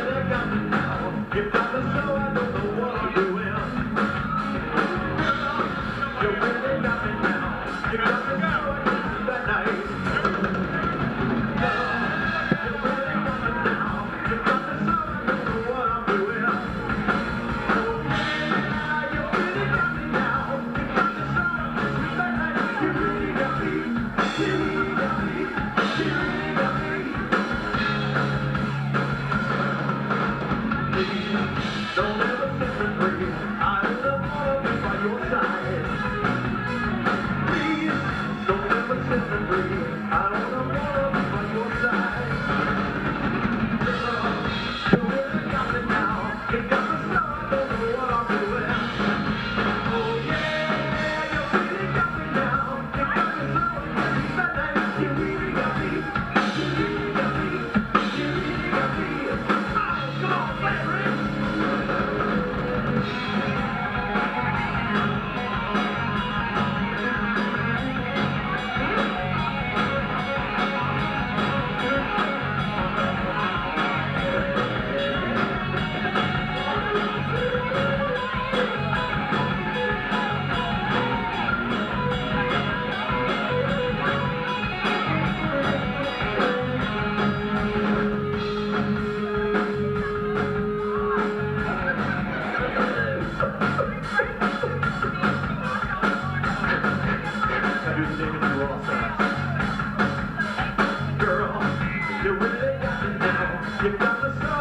Girl, you really got me now. You got the sun.